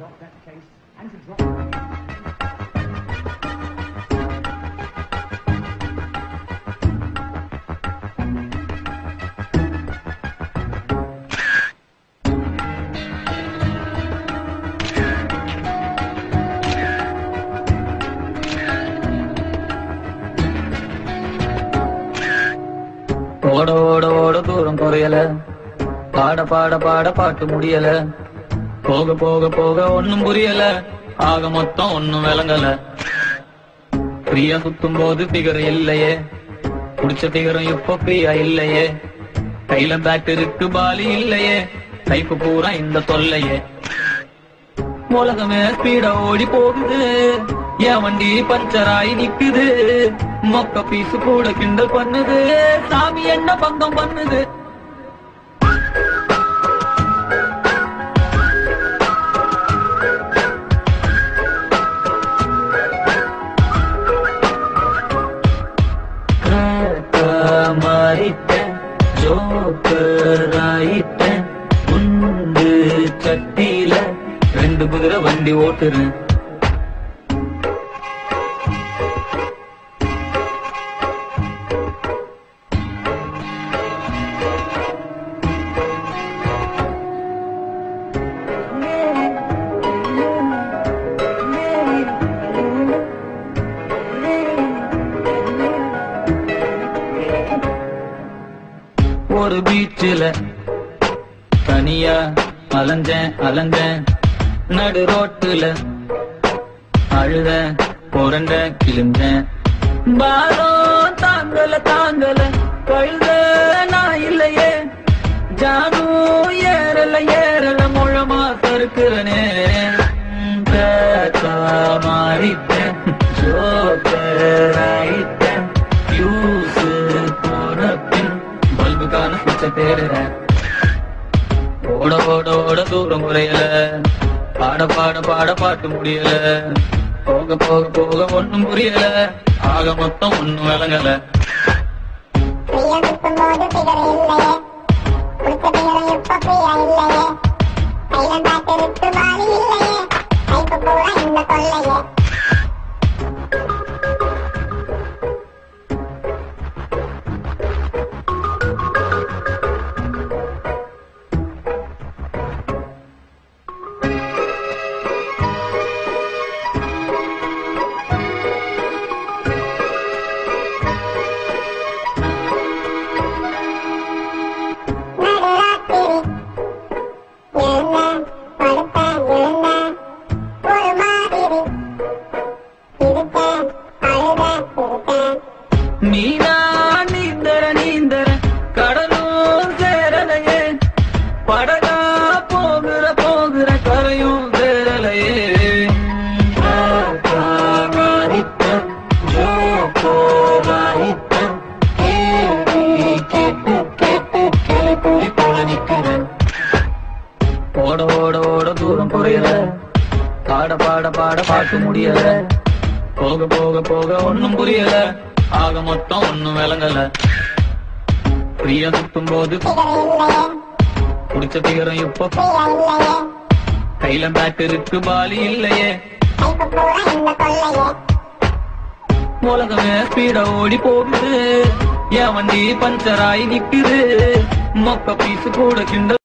drop that case and to drop... ஓட ஓட ஓட தூரம் குறையல பாட பாட பாட பாட்டு முடியல போக போக போக ஒன்னும் புரியல. ஆக மொத்தம் ஒண்ணும் விளங்கல. ஃப்ரீயா சுத்தும் போது பிகர் இல்லையே. புடிச்ச பிகரும் இப்ப ஃப்ரீயா இல்லையே. கையில பேட் இருக்கு பாலி இல்லையே. கைப்பு பூரா இந்த தொல்லையே. உலகமே ஸ்பீடா ஓடி போகுது. என் வண்டி பஞ்சராயி நிக்குது. மொக்க பீசு கூட கிண்டல் பண்ணுது. சாமி என்ன பங்கம் பண்ணுது? ஜோக்கர் ஆயிட்டேன் உண்டு சட்டியில ரெண்டு குதிரை வண்டி ஓட்டுறேன். ஒரு பீச்சில தனியா அலைஞ்சேன் அலைஞ்சேன். நடு ரோட்டுல அழுத புரண்ட கிழிஞ்சேன். பாரம் தாங்கல தாங்கல. கழுத நான் இல்லையே. ஜானு ஏறல ஏறல. முழமா தருக்கிறனே பேச்சா தேடுறேன் ஓட ஓட ஓட தூரம் குறையல. பாட பாட பாட பாட்டு முடியல. போக போக போக ஒண்ணும் புரியல. ஆக மொத்தம் ஒண்ணும் விளங்கல. இல்லையே. போய் போய் போல நிக்கிறேன் ஓட ஓட ஓட தூரம் குறையல. பாட பாட பாட பாட்டு முடியல. போக போக போக ஒன்னும் புரியல. ஆக மொத்தம் ஒன்னும் விளங்கல. ஃப்ரீயா சுத்தும் போது பிகர் இல்லையே புடிச்ச பிகரம் இப்போ கையில பேட் இருக்கு பாலி இல்லையே. லைஃப் பூரா உலகமே ஸ்பீடா ஓடி போகுது. என் வண்டி பஞ்சராய் நிக்குது? மொக்க பீஸ் கூட கிண்டல்